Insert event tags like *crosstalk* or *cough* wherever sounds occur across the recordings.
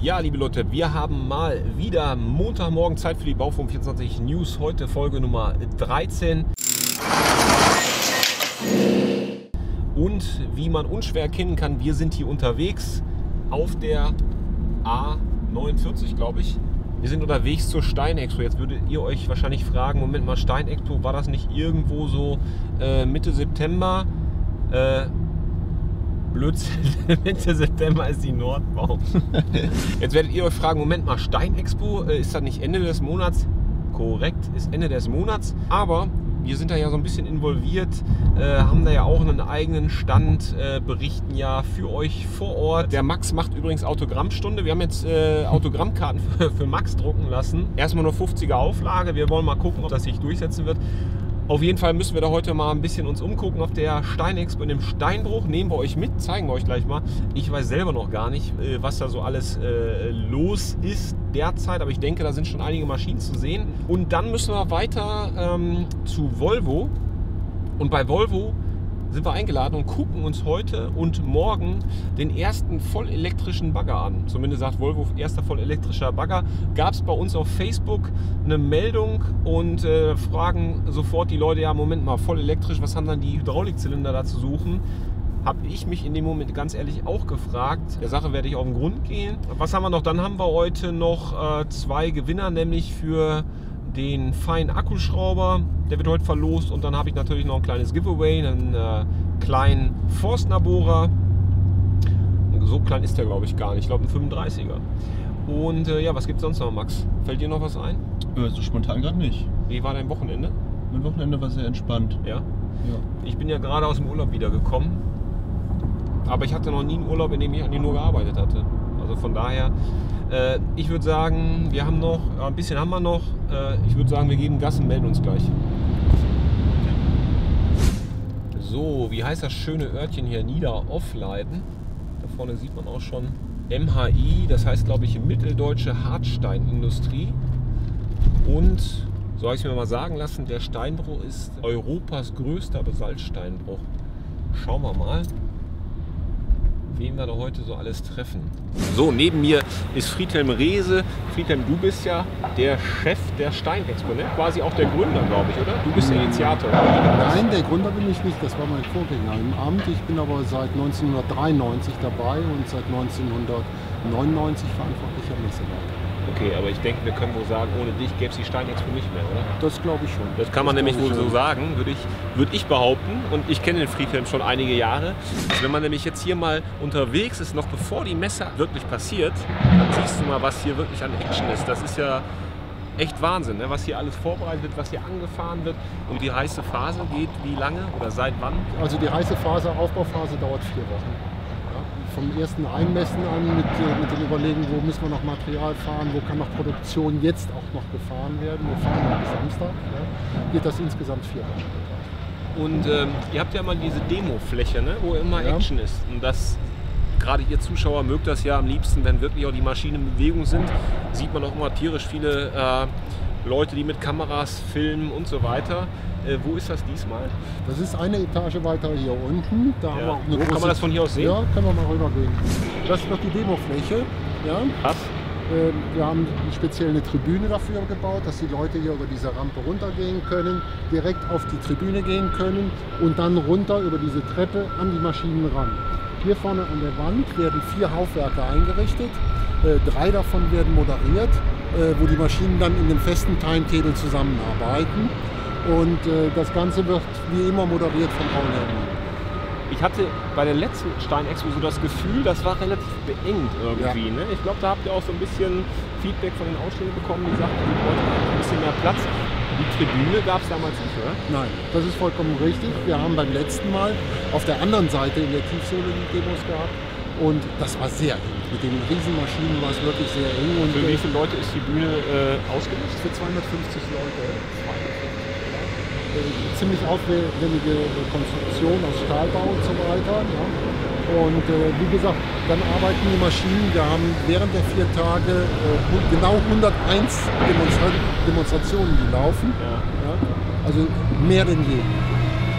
Ja, liebe Leute, wir haben mal wieder Montagmorgen Zeit für die Baufunk 24 News. Heute Folge Nummer 13. Und wie man unschwer erkennen kann, wir sind hier unterwegs auf der A49, glaube ich. Wir sind unterwegs zur Steinexpo. Jetzt würdet ihr euch wahrscheinlich fragen, Moment mal, Steinexpo, war das nicht irgendwo so äh, Mitte September? Äh, Blödsinn, *laughs* Mitte September ist die Nordbau. *laughs* Jetzt werdet ihr euch fragen, Moment mal, Steinexpo, äh, ist das nicht Ende des Monats? Korrekt, ist Ende des Monats. Aber wir sind da ja so ein bisschen involviert, äh, haben da ja auch einen eigenen Stand, äh, berichten ja für euch vor Ort. Der Max macht übrigens Autogrammstunde. Wir haben jetzt äh, Autogrammkarten *laughs* für, für Max drucken lassen. Erstmal nur 50er Auflage. Wir wollen mal gucken, ob das sich durchsetzen wird. Auf jeden Fall müssen wir da heute mal ein bisschen uns umgucken auf der Steinexpo in dem Steinbruch. Nehmen wir euch mit, zeigen wir euch gleich mal. Ich weiß selber noch gar nicht, äh, was da so alles äh, los ist derzeit, aber ich denke, da sind schon einige Maschinen zu sehen. Und dann müssen wir weiter ähm, zu Volvo. Und bei Volvo sind wir eingeladen und gucken uns heute und morgen den ersten vollelektrischen Bagger an. Zumindest sagt Volvo, erster vollelektrischer Bagger. Gab es bei uns auf Facebook eine Meldung und äh, fragen sofort die Leute, ja Moment mal, voll elektrisch, was haben dann die Hydraulikzylinder da zu suchen? Habe ich mich in dem Moment ganz ehrlich auch gefragt. Der Sache werde ich auf den Grund gehen. Was haben wir noch? Dann haben wir heute noch äh, zwei Gewinner, nämlich für den feinen Akkuschrauber. Der wird heute verlost und dann habe ich natürlich noch ein kleines Giveaway, einen äh, kleinen Forstner-Bohrer. So klein ist der glaube ich gar nicht. Ich glaube ein 35er. Und äh, ja, was gibt es sonst noch, Max? Fällt dir noch was ein? Äh, so spontan gerade nicht. Wie war dein Wochenende? Mein Wochenende war sehr entspannt. Ja. Ja. Ich bin ja gerade aus dem Urlaub wiedergekommen. Aber ich hatte noch nie einen Urlaub, in dem ich eigentlich nur gearbeitet hatte. Also von daher, äh, ich würde sagen, wir haben noch, ein bisschen haben wir noch. Äh, ich würde sagen, wir geben Gas und melden uns gleich. So, wie heißt das schöne Örtchen hier? Niederoffleiden. Da vorne sieht man auch schon MHI, das heißt glaube ich Mitteldeutsche Hartsteinindustrie. Und so habe ich mir mal sagen lassen, der Steinbruch ist Europas größter Basaltsteinbruch. Schauen wir mal, wen wir da heute so alles treffen. So, neben mir ist Friedhelm Reese. Friedhelm, du bist ja der Chef der Steinexpo, ne? quasi auch der Gründer, glaube ich, oder? Du bist der Initiator. Nein, der Gründer bin ich nicht, das war mein Vorgänger im Amt. Ich bin aber seit 1993 dabei und seit 1999 verantwortlicher Messeleiter. Okay, aber ich denke, wir können wohl sagen, ohne dich gäbe es die Steinexpo nicht mehr, oder? Das glaube ich schon. Das kann man nämlich glaube wohl so sagen, würde ich, würde ich behaupten. Und ich kenne den Friedhelm schon einige Jahre. Wenn man nämlich jetzt hier mal unterwegs ist, noch bevor die Messe wirklich passiert, dann siehst du mal, was hier wirklich an Action ist. Das ist ja echt Wahnsinn, ne? was hier alles vorbereitet wird, was hier angefahren wird. Und die heiße Phase geht wie lange oder seit wann? Also die heiße Phase, Aufbauphase dauert vier Wochen. Ja, vom ersten Einmessen an mit, äh, mit dem Überlegen, wo müssen wir noch Material fahren, wo kann noch Produktion jetzt auch noch gefahren werden. Wir fahren noch bis Samstag. Ja, geht das insgesamt vier Wochen. Und ähm, ihr habt ja mal diese Demofläche, ne? wo immer Ja. Action ist. Und das, gerade ihr Zuschauer mögt das ja am liebsten, wenn wirklich auch die Maschinen in Bewegung sind. Sieht man auch immer tierisch viele äh, Leute, die mit Kameras filmen und so weiter. Äh, wo ist das diesmal? Das ist eine Etage weiter hier unten. Da haben wir Ja. auch eine Wo kann große- man das von hier aus sehen? Ja, können wir mal rübergehen. Das ist noch die Demofläche. Ja. Was? Ähm, Wir haben speziell eine Tribüne dafür gebaut, dass die Leute hier über diese Rampe runtergehen können, direkt auf die Tribüne gehen können und dann runter über diese Treppe an die Maschinen ran. Hier vorne an der Wand werden vier Haufwerke eingerichtet. Äh, Drei davon werden moderiert, wo die Maschinen dann in dem festen Timetable zusammenarbeiten. Und äh, das Ganze wird wie immer moderiert von Paul Herrmann. Ich hatte bei der letzten Steinexpo so das Gefühl, das war relativ beengt irgendwie. Ne? Ich glaube, da habt ihr auch so ein bisschen Feedback von den Ausstellern bekommen, die sagten, die wollten ein bisschen mehr Platz. Die Tribüne gab es damals nicht, oder? Nein, das ist vollkommen richtig. Wir haben beim letzten Mal auf der anderen Seite in der Tiefsohle die Demos gehabt und das war sehr eng. Mit den Riesenmaschinen war es wirklich sehr eng und Für äh, wie viele Leute ist die Bühne äh, ausgelegt? für 250 Leute. Äh, ziemlich aufwendige äh, Konstruktion aus Stahlbau und so weiter. Ja. Und äh, wie gesagt, dann arbeiten die Maschinen. Wir haben während der vier Tage äh, genau 101 Demonstra Demonstrationen, die laufen. Ja. Ja. Also mehr denn je.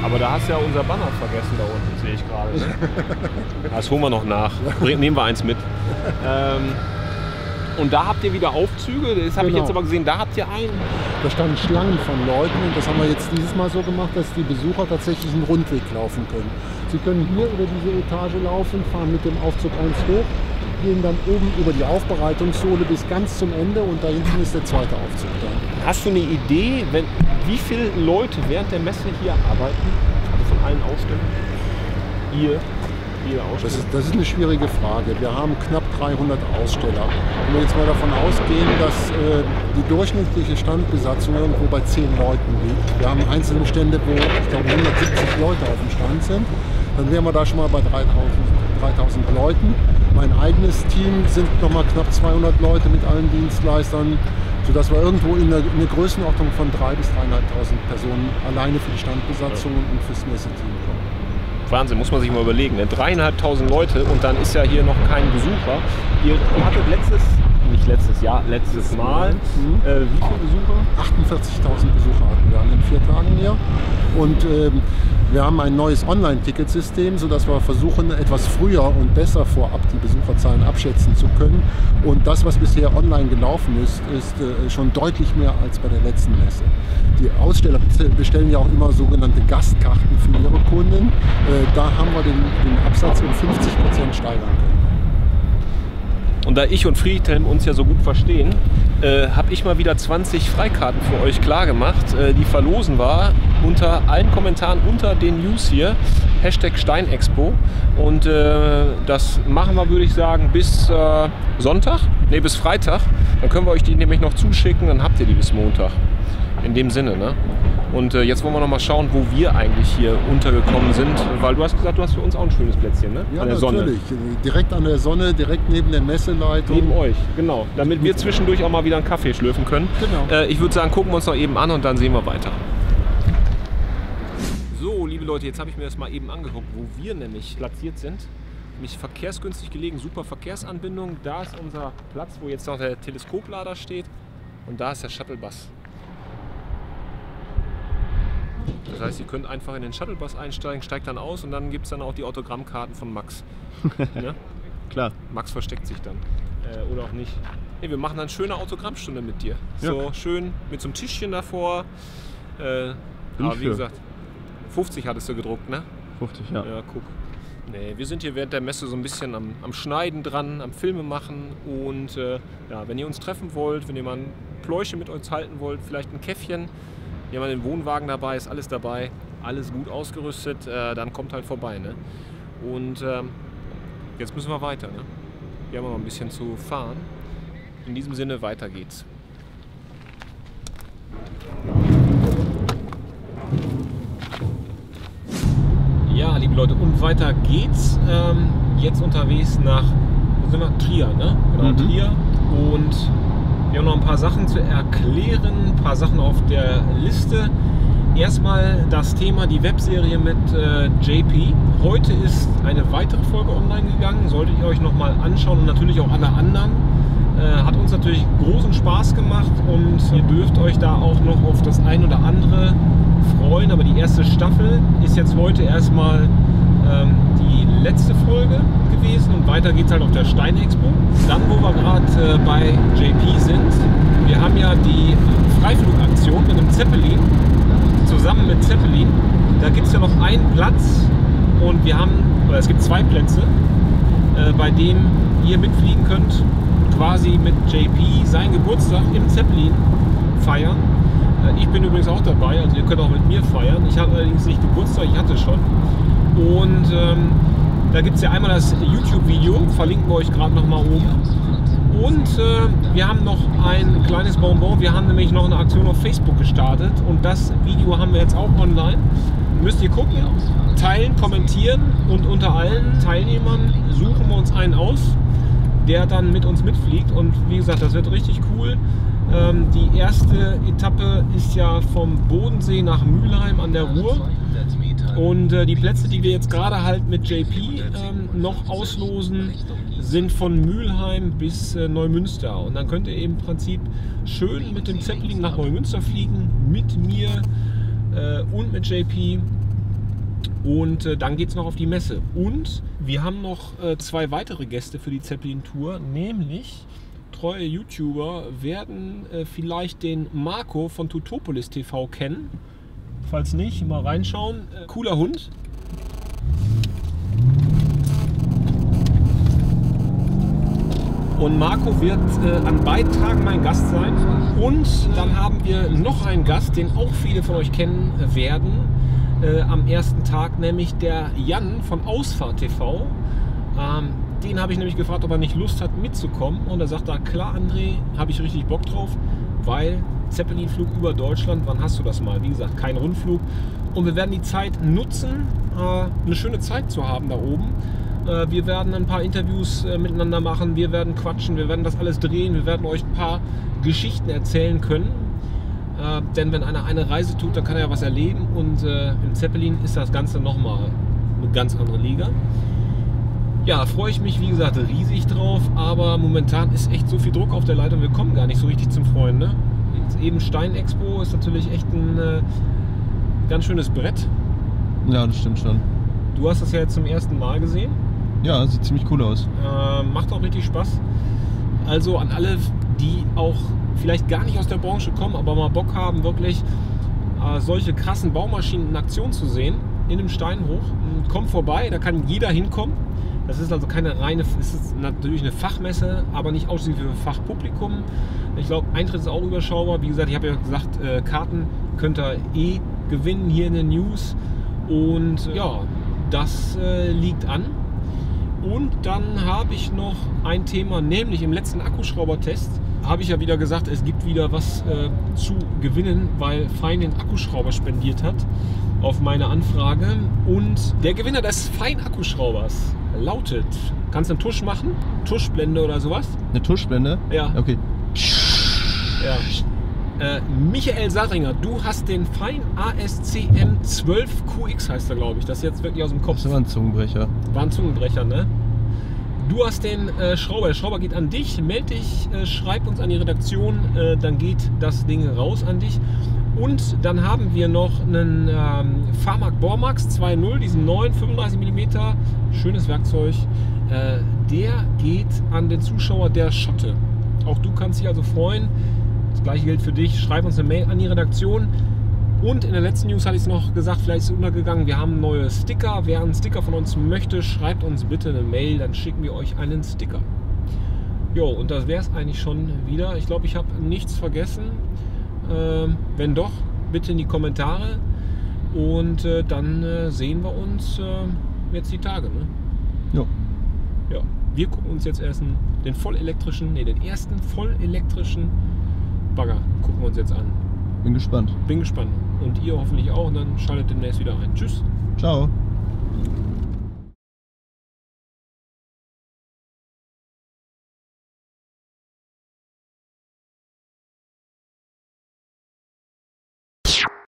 Aber da hast du ja unser Banner vergessen da unten, sehe ich gerade. Ne? *laughs* Das holen wir noch nach. Nehmen wir eins mit. Ähm, Und da habt ihr wieder Aufzüge. Das habe ich Genau. jetzt aber gesehen. Da habt ihr einen. Da standen Schlangen von Leuten und das haben wir jetzt dieses Mal so gemacht, dass die Besucher tatsächlich einen Rundweg laufen können. Sie können hier über diese Etage laufen, fahren mit dem Aufzug 1 hoch, gehen dann oben über die Aufbereitungssohle bis ganz zum Ende und da hinten ist der zweite Aufzug da. Hast du eine Idee, wenn, wie viele Leute während der Messe hier arbeiten? Also von allen Ausstellungen? Ihr, Das ist, das ist eine schwierige Frage. Wir haben knapp 300 Aussteller. Wenn wir jetzt mal davon ausgehen, dass äh, die durchschnittliche Standbesatzung irgendwo bei 10 Leuten liegt. Wir haben einzelne Stände, wo ich glaube 170 Leute auf dem Stand sind. Dann wären wir da schon mal bei 3000, 3000 Leuten. Mein eigenes Team sind nochmal knapp 200 Leute mit allen Dienstleistern, sodass wir irgendwo in eine, in eine Größenordnung von 3.000 bis 3.500 Personen alleine für die Standbesatzung und fürs Messeteam kommen. Wahnsinn, muss man sich mal überlegen. Ne? Dreieinhalbtausend Leute und dann ist ja hier noch kein Besucher. Ihr, ihr hattet letztes, nicht letztes Jahr, letztes Mal, Mhm. äh, wie viele Besucher? 48.000 Besucher hatten wir an den vier Tagen hier. Und ähm, wir haben ein neues Online-Ticketsystem, sodass wir versuchen, etwas früher und besser vorab die Besucherzahlen abschätzen zu können. Und das, was bisher online gelaufen ist, ist äh, schon deutlich mehr als bei der letzten Messe. Die Aussteller beste- bestellen ja auch immer sogenannte Gastkarten für ihre Kunden. Äh, da haben wir den, den Absatz um 50 Prozent steigern können. Und da ich und Friedhelm uns ja so gut verstehen, äh, habe ich mal wieder 20 Freikarten für euch klar gemacht, äh, die verlosen war unter allen Kommentaren unter den News hier. Hashtag Steinexpo. Und äh, das machen wir, würde ich sagen, bis äh, Sonntag, nee, bis Freitag. Dann können wir euch die nämlich noch zuschicken, dann habt ihr die bis Montag. In dem Sinne, ne? Und äh, jetzt wollen wir noch mal schauen, wo wir eigentlich hier untergekommen sind, weil du hast gesagt, du hast für uns auch ein schönes Plätzchen, ne? Ja, An der Sonne. natürlich. Direkt an der Sonne, direkt neben der Messeleitung. Neben euch, genau. Damit wir zwischendurch auch mal wieder einen Kaffee schlürfen können. Genau. Äh, ich würde sagen, gucken wir uns noch eben an und dann sehen wir weiter. So, liebe Leute, jetzt habe ich mir das mal eben angeguckt, wo wir nämlich platziert sind. Nämlich verkehrsgünstig gelegen, super Verkehrsanbindung. Da ist unser Platz, wo jetzt noch der Teleskoplader steht. Und da ist der Shuttlebus. Das heißt, ihr könnt einfach in den Shuttlebus einsteigen, steigt dann aus und dann gibt es dann auch die Autogrammkarten von Max. *laughs* ne? Klar. Max versteckt sich dann. Äh, oder auch nicht. Nee, wir machen dann eine schöne Autogrammstunde mit dir. Ja. So schön mit so einem Tischchen davor. Äh, aber wie für. gesagt, 50 hattest du gedruckt, ne? 50, ja. Ja, guck. Nee, wir sind hier während der Messe so ein bisschen am, am Schneiden dran, am Filme machen. Und äh, ja, wenn ihr uns treffen wollt, wenn ihr mal ein Pläuschen mit uns halten wollt, vielleicht ein Käffchen, wir haben den Wohnwagen dabei, ist alles dabei, alles gut ausgerüstet, äh, dann kommt halt vorbei. Ne? Und ähm, jetzt müssen wir weiter. Ne? Wir haben noch ein bisschen zu fahren. In diesem Sinne, weiter geht's. Ja, liebe Leute, und weiter geht's. Ähm, jetzt unterwegs nach wo sind wir? Trier, ne? Genau, Mhm. Trier. Und wir haben noch ein paar Sachen zu erklären, ein paar Sachen auf der Liste. Erstmal das Thema, die Webserie mit äh, JP. Heute ist eine weitere Folge online gegangen, solltet ihr euch nochmal anschauen und natürlich auch alle anderen. Äh, hat uns natürlich großen Spaß gemacht und ihr dürft euch da auch noch auf das ein oder andere freuen. Aber die erste Staffel ist jetzt heute erstmal ähm, die letzte Folge gewesen und weiter geht es halt auf der Steinexpo. Dann, wo wir gerade äh, bei JP sind, wir haben ja die Freiflugaktion mit dem Zeppelin, zusammen mit Zeppelin. Da gibt es ja noch einen Platz und wir haben, oder es gibt zwei Plätze, äh, bei dem ihr mitfliegen könnt, quasi mit JP seinen Geburtstag im Zeppelin feiern. Äh, Ich bin übrigens auch dabei, also ihr könnt auch mit mir feiern. Ich habe allerdings nicht Geburtstag, ich hatte schon. Und ähm, da gibt es ja einmal das YouTube-Video, verlinken wir euch gerade nochmal oben. Und äh, wir haben noch ein kleines Bonbon. Wir haben nämlich noch eine Aktion auf Facebook gestartet und das Video haben wir jetzt auch online. Müsst ihr gucken, teilen, kommentieren und unter allen Teilnehmern suchen wir uns einen aus, der dann mit uns mitfliegt. Und wie gesagt, das wird richtig cool. Ähm, die erste Etappe ist ja vom Bodensee nach Mülheim an der Ruhr. Und äh, die Plätze, die wir jetzt gerade halt mit JP ähm, noch auslosen, sind von Mülheim bis äh, Neumünster. Und dann könnt ihr im Prinzip schön mit dem Zeppelin nach Neumünster fliegen, mit mir äh, und mit JP. Und äh, dann geht es noch auf die Messe. Und wir haben noch äh, zwei weitere Gäste für die Zeppelin-Tour, nämlich treue YouTuber werden äh, vielleicht den Marco von Tutopolis TV kennen. Falls nicht, mal reinschauen. Äh, cooler Hund. Und Marco wird äh, an beiden Tagen mein Gast sein. Und dann haben wir noch einen Gast, den auch viele von euch kennen werden. Äh, am ersten Tag, nämlich der Jan von Ausfahrt TV. Ähm, den habe ich nämlich gefragt, ob er nicht Lust hat mitzukommen. Und er sagt da, klar André, habe ich richtig Bock drauf, weil Zeppelin-Flug über Deutschland, wann hast du das mal? Wie gesagt, kein Rundflug. Und wir werden die Zeit nutzen, äh, eine schöne Zeit zu haben da oben. Äh, wir werden ein paar Interviews äh, miteinander machen, wir werden quatschen, wir werden das alles drehen, wir werden euch ein paar Geschichten erzählen können. Äh, denn wenn einer eine Reise tut, dann kann er ja was erleben und im Zeppelin ist das Ganze nochmal eine ganz andere Liga. Ja, freue ich mich wie gesagt riesig drauf, aber momentan ist echt so viel Druck auf der Leitung, wir kommen gar nicht so richtig zum Freuen. Ne? Jetzt eben Stein Expo ist natürlich echt ein ganz schönes Brett. Ja, das stimmt schon. Du hast das ja jetzt zum ersten Mal gesehen. Ja, sieht ziemlich cool aus. Äh, macht auch richtig Spaß. Also an alle, die auch vielleicht gar nicht aus der Branche kommen, aber mal Bock haben, wirklich äh, solche krassen Baumaschinen in Aktion zu sehen, in einem Steinbruch, kommt vorbei, da kann jeder hinkommen. Das ist also keine reine, es ist natürlich eine Fachmesse, aber nicht ausschließlich für Fachpublikum. Ich glaube, Eintritt ist auch überschaubar. Wie gesagt, ich habe ja gesagt, äh, Karten könnt ihr eh gewinnen hier in den News. Und ja, das äh, liegt an. Und dann habe ich noch ein Thema, nämlich im letzten Akkuschraubertest habe ich ja wieder gesagt, es gibt wieder was äh, zu gewinnen, weil Fein den Akkuschrauber spendiert hat auf meine Anfrage. Und der Gewinner des Fein-Akkuschraubers lautet, kannst du einen Tusch machen? Tuschblende oder sowas? Eine Tuschblende? Ja. Okay. Ja. Äh, Michael Saringer, du hast den Fein ASCM 12QX, heißt er, glaube ich. Das ist jetzt wirklich aus dem Kopf. Das ist aber ein Zungenbrecher. War ein Zungenbrecher, ne? Du hast den äh, Schrauber. Der Schrauber geht an dich. Meld dich, äh, schreib uns an die Redaktion. Äh, dann geht das Ding raus an dich. Und dann haben wir noch einen ähm, Pharmac Bormax 2.0, diesen neuen 35 mm. Schönes Werkzeug. Äh, der geht an den Zuschauer der Schotte. Auch du kannst dich also freuen. Das gleiche gilt für dich. Schreib uns eine Mail an die Redaktion. Und in der letzten News hatte ich es noch gesagt, vielleicht ist es untergegangen, wir haben neue Sticker. Wer einen Sticker von uns möchte, schreibt uns bitte eine Mail, dann schicken wir euch einen Sticker. Jo, und das wäre es eigentlich schon wieder. Ich glaube, ich habe nichts vergessen. Ähm, wenn doch, bitte in die Kommentare. Und äh, dann äh, sehen wir uns äh, jetzt die Tage. Ne? Ja. Ja, wir gucken uns jetzt erst den vollelektrischen, nee, den ersten vollelektrischen Bagger gucken wir uns jetzt an. Bin gespannt. Bin gespannt. Und ihr hoffentlich auch. Und dann schaltet demnächst wieder ein. Tschüss. Ciao.